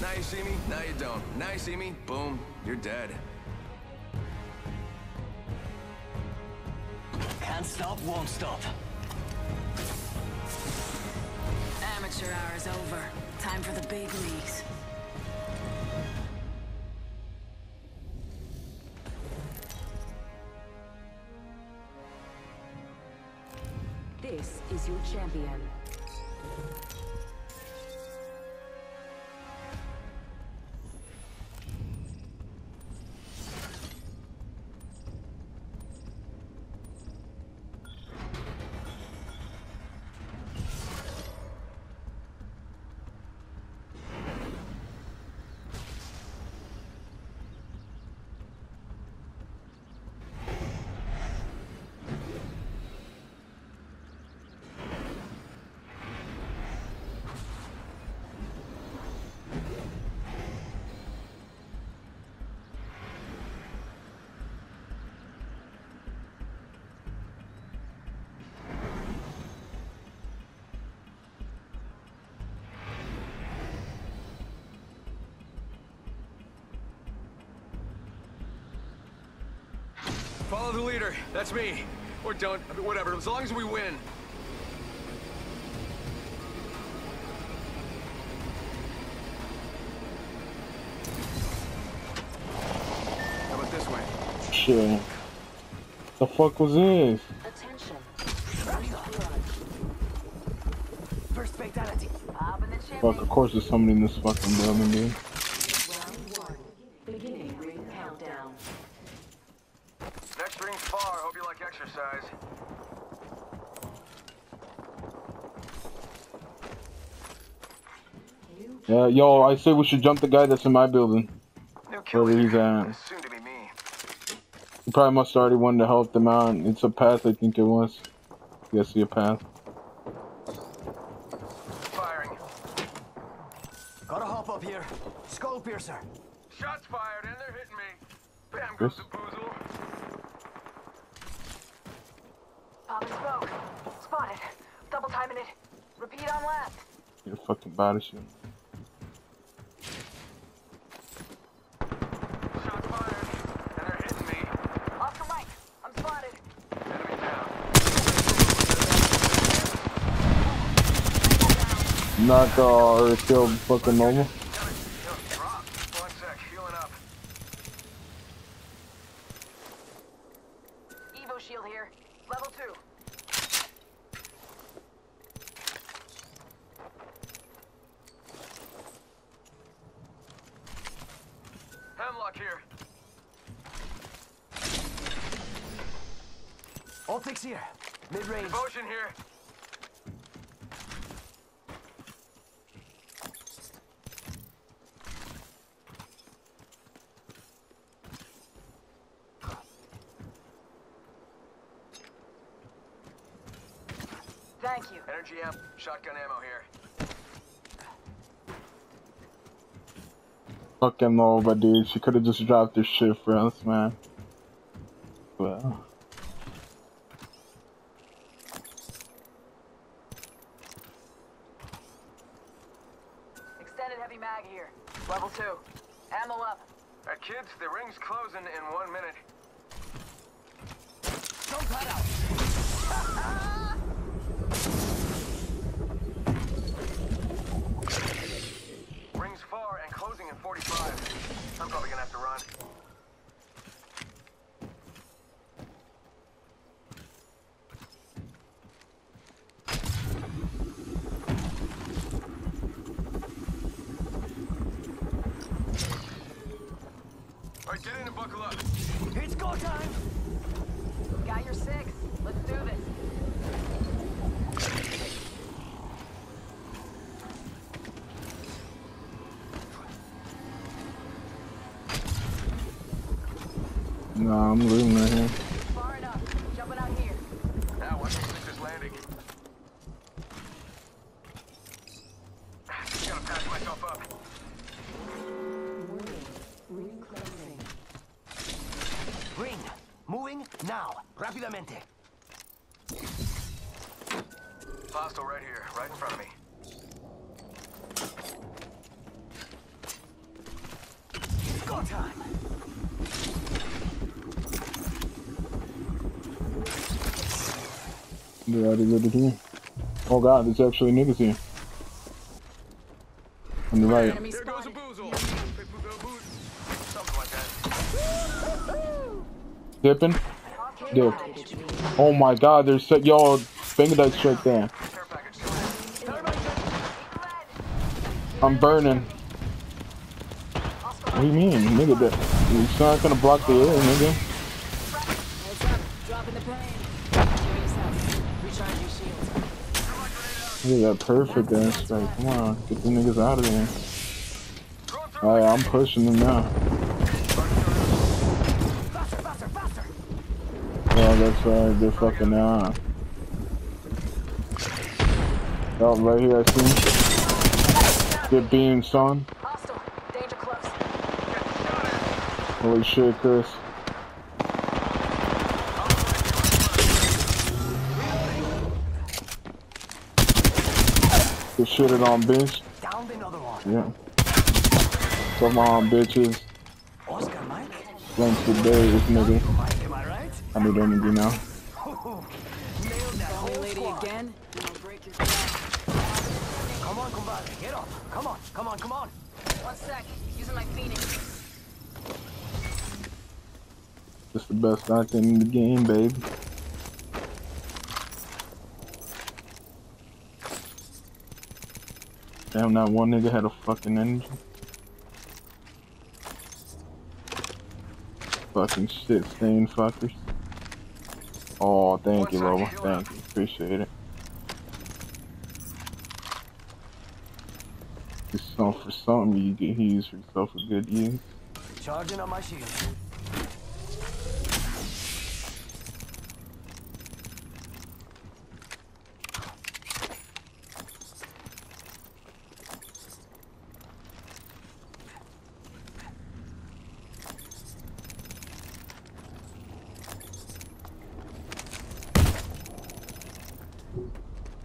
Now you see me, now you don't. Now you see me, boom, you're dead. Can't stop, won't stop. Amateur hour is over. Time for the big leagues. This is your champion. Follow the leader, that's me. Or don't, I mean, whatever, as long as we win. How about this way? Shit. The fuck was this? Attention. First fatality. Up in the Fuck, of course there's somebody in this fucking building, dude. Round one. Beginning ring countdown. Next ring's far, hope you like exercise. Yeah, yo, I say we should jump the guy that's in my building. New kill Where he's leader. at. Soon to be me. He probably must already wanted to help them out. It's a path, I think it was. You guys see a path? Firing. Gotta hop up here. Skull piercer. Shots fired and they're hitting me. Bam goes Chris? the boozle. Popping smoke. Spotted. Double timing it. Repeat on last. Get a fucking body shit. Shots fired and they're hitting me. Off the mic. I'm spotted. Enemy down. Knock uh, or kill fucking normal. Gotta, yo, drop. One sec, healing up. Evo Uh, shield Fucking normal. Evo shield here. Level two. Hemlok here. Optics here. Mid-range. Devotion here. Thank you. Energy amp, shotgun ammo here. Fucking Nova, dude. She could have just dropped her shit for us, man. Well. Extended heavy mag here. Level two. Ammo up. Alright, kids, the ring's closing in one minute. Jump pad out. 1045. I'm probably gonna have to run. Get in and buckle up. It's go time! Got your six. Let's do this. Myself up. Ring closing. Ring. Moving now. Rápidamente. Hostile right here, right in front of me. go time. They already lit it here. Oh god, there's actually niggas here. On the right. There goes a boozle. Big boo- boo- Something like. Dipping? Dip. Oh my god, there's so yo, finger dice straight there. Care package delivered. I'm burning. What do you mean? Nigga, that, it's not gonna block the air, nigga. Heads up. Dropping the pain. Heal yourself. Recharge your at that perfect ass strike. Come on, get the niggas out of there. Oh, Alright, I'm pushing them now. Yeah, that's right, they're fucking on. Oh, right here, I see. Get beamed, son. Hostile. Danger close. Holy shit, Chris. Get shitted on, bitch. Downed another one. Yeah. Come on, bitches. Oscar Mike? Thanks for days, nigga. Mike, am I right? I need energy now. That lady again. Come on, compadre. Get up. Come on, come on, come on. One sec. Using my phoenix. Just the best acting in the game, baby. Damn, that one nigga had a fucking energy. Fucking shit, stain fuckers. Oh, thank you, Lola. Thank you. Appreciate it. Just so for something you get used for yourself a good use. Charging on my shield.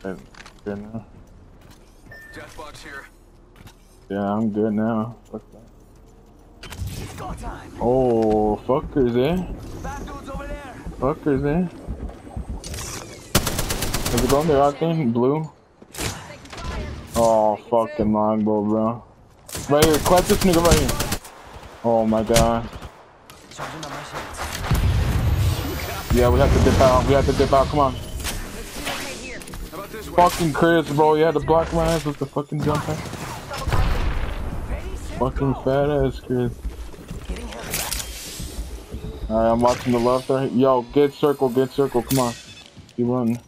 But good now. Death box here. Yeah, I'm good now. Fuck that. Go time. Oh, fuckers, eh? Bad dudes over there. Fuckers, eh? Is it going there, Octane? Blue? Oh, fucking longbow, bro. Right here, clap this nigga right here. Oh my god. Charging on my shield. Yeah, we have to dip out. We have to dip out. Come on. How about this way? Fucking Chris, bro. You had to block my ass with the fucking jump pad. Fucking fat ass, Chris. Alright, I'm watching the left right. Yo, get circle, get circle. Come on. Keep running.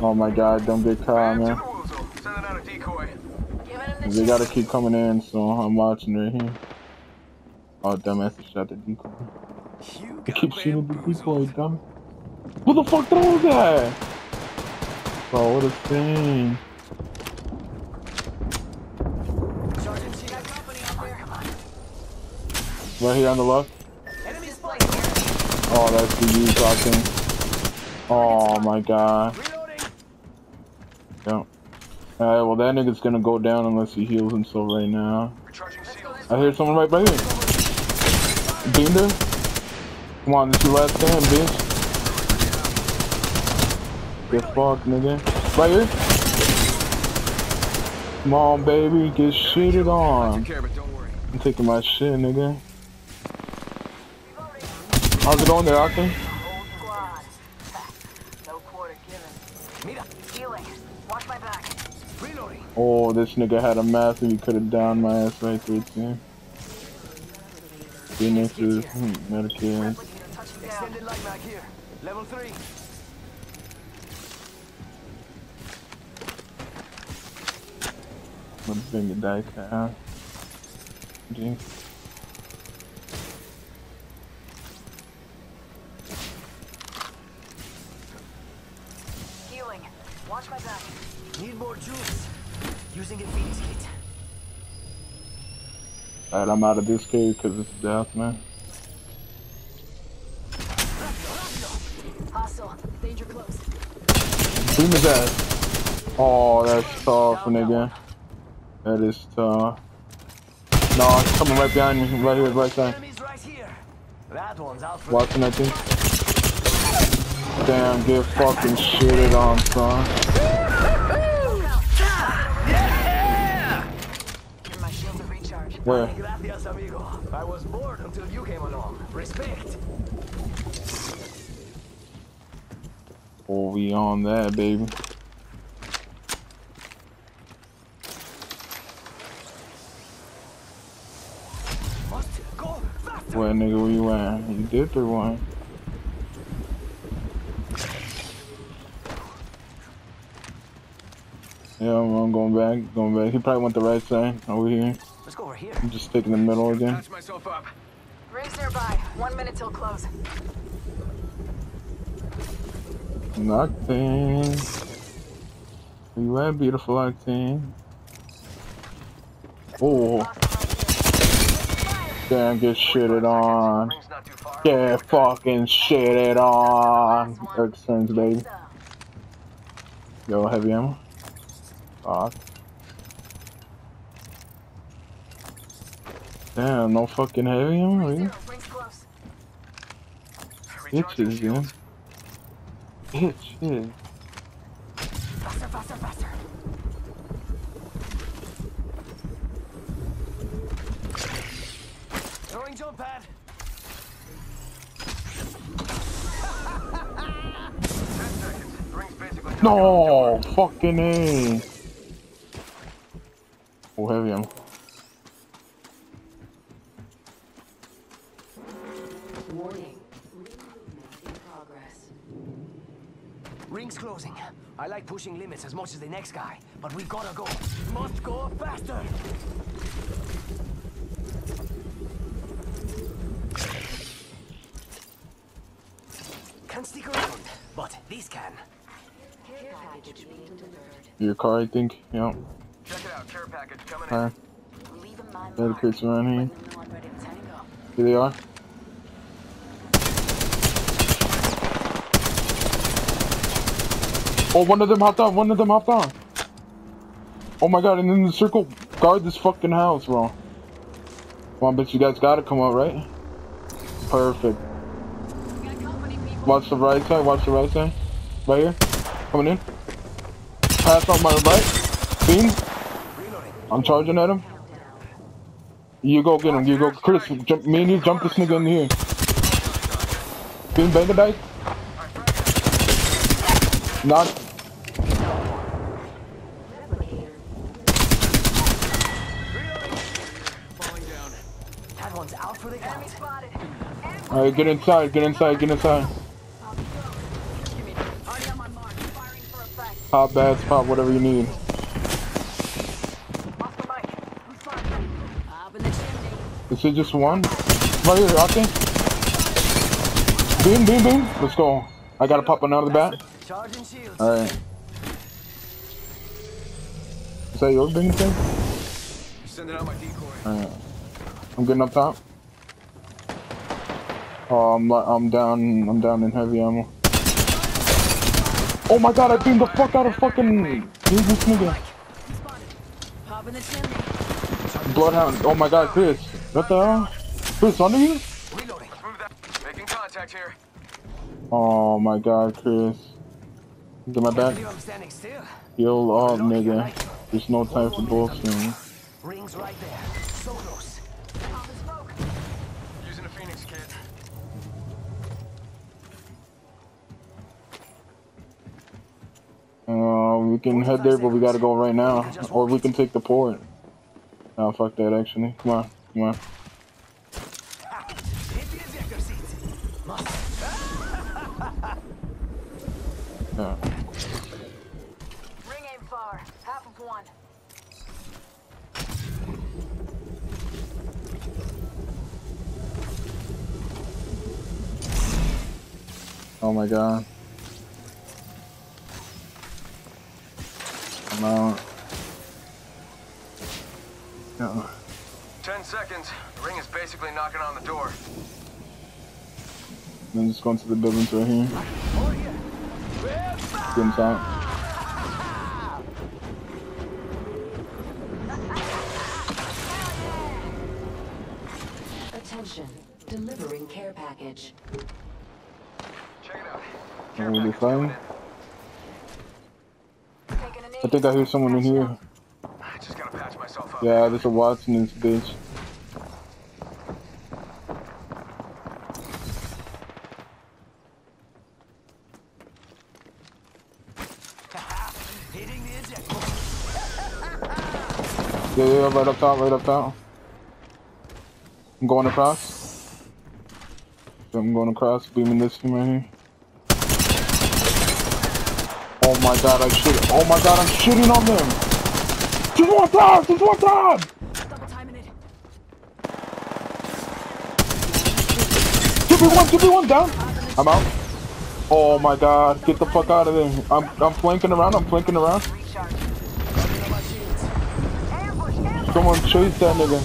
Oh my god, don't get caught, Man to man. the woozle. Sending out a decoy. Giving him the They gotta keep coming in, so I'm watching right here. Oh, dumbass, he shot the decoy. You keep shooting the decoy, dumb. Who the fuck throws that? Bro, what a thing. Right here on the left. Oh, that's the you talking. Oh my god. Yep. Alright, well that nigga's gonna go down unless he heals himself right now. I hear someone right by here. Beamed her. Come on, this is your last stand, bitch. Get fucked, nigga. Right here. Come on, baby. Get shitted on. I'm taking my shit, nigga. How's it going there, Octane? Oh, this nigga had a massive. He could have downed my ass right there, too. Phoenixes, hmm, medicines. Extended light back here. Level 3. Bring die cast. Healing. Watch my back. Need more juice. Using a phoenix kit. Alright, I'm out of this cave because it's death, man. Hostile. Danger close. Boom his ass. Oh, that's tough, nigga. That is tough. No, it's coming right behind me. Right here, right side. Enemies right here. That one's out for Watching that thing. Damn, get fucking shitted on, son. Give my shields a recharge. Where? Gracias, amigo. I was bored until you came along. Respect. Oh, we on that, baby. Must go faster. Where, nigga, where you at? You did through one. Yeah, I'm, I'm going back, going back. He probably went the right side over here. Let's go over here. I'm just sticking in the middle again. Patch myself up. Rings nearby. One minute till close. Octane. Where you at, beautiful Octane? Oh, damn, get shitted on. Get fucking shitted on. Excellent, baby. Yo, heavy ammo. Fuck. Damn, no fucking heavy ammo, really? Close. Recharging Bitches, No, fucking A. Oh, heavy progress. Rings closing. I like pushing limits as much as the next guy, but we gotta go. Must go faster. Can't stick around, but this can. Care package being delivered. Your car, I think. Yep. Check it out. Care package coming in. Alright. Leave him my Yeah, the mark. crates around here. Let them know I'm ready to tango. Here they are. Oh, one of them hopped on. One of them hopped on. Oh my god, and then the circle guard this fucking house, bro. Come on, bitch, you guys gotta come out, right? Perfect. We got company, people. Watch the right side, watch the right side. Right here. Coming in. Pass on my right. Beam. I'm charging at him. You go get him, you go. Chris, jump, me and you jump this nigga in here. Beam spotted. Enemy Alright, get inside, get inside, get inside. Give me Already on my mark. Firing for effect. Pop bats, pop whatever you need. Off the mic. Who's firing? Up whatever you need. Is it just one? Right here, out there. Beam, beam, beam. Let's go. I gotta pop another bat. Charging shields. Alright. Is that your beam thing? Sending out my decoy. Alright. I'm getting up top. Oh, I'm I'm down. I'm down in heavy ammo. Oh my god! I beamed the fuck out of fucking this nigga. Bloodhound. Oh my god, Chris. What the hell? Chris, under you? Making contact here. Oh my god, Chris. Get my back. Heal up, nigga. There's no time for bullshit. Rings right there. So close. Off the smoke. Using a Phoenix kit. We can head there, but we gotta go right now. Or we can take the port. Nah, fuck that, actually. Come on, come on. Hit the ejector seat. Must. Yeah. Ring aim far. Half of one. Oh my god. I'm Ten seconds. The ring is basically knocking on the door. Then just going to the buildings right here. Over here. Get inside. Delivering care package. Check it out. Are we just fighting? Taking a knee. I think I hear someone in here. Yeah, there's a Wattson in this bitch. Yeah, yeah, right up top, right up top. I'm going across. I'm going across, beaming this thing right here. Oh my god, I shoot. Oh my god, I'm shooting on them. Just one time, just one time. Two v one, two v one, down. I'm out. Oh my god, get the fuck out of there. I'm, I'm flanking around, I'm flanking around. Someone chase that nigga.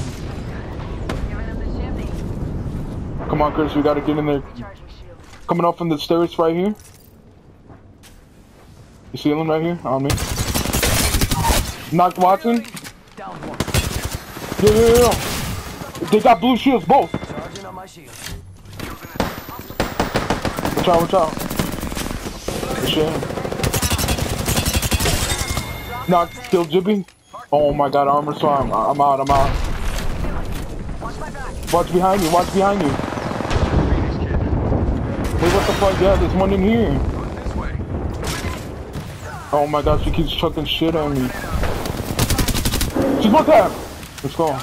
Come on, Chris, we gotta get in there. Coming up from the stairs right here. You see him right here on me? Knocked Wattson. One. Yeah, yeah, yeah. They got blue shields, both. Charging on my shields. Watch out, watch out. Shit. Knocked, Jibby. Oh my god, armor swam. I- I'm out, I'm out. Watch. Watch behind you, watch behind you. Hey, what the fuck? Yeah, there's one in here. Oh my god, she keeps chucking shit at me. She's one tap. Let's go.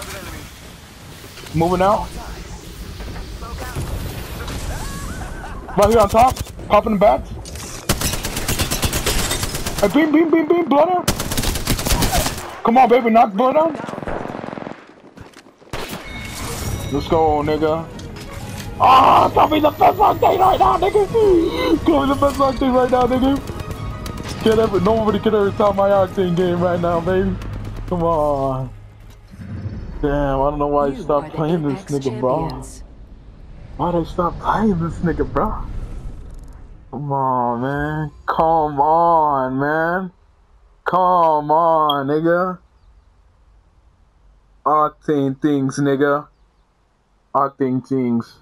Moving out. Right here on top. Popping the bats. Hey, beam, beam, beam, beam. Blood out. Come on, baby. Knock blood out. Let's go, nigga. Ah, tell me the best octane right now, nigga. Tell me the best octane right now, nigga. Can't ever, nobody can ever top my octane game right now, baby. Come on. Damn, I don't know why You are stopped playing this nigga, bro. Why'd I stop playing this nigga, bro? Come on, man. Come on, man. Come on, nigga. Octane things, nigga. Octane things.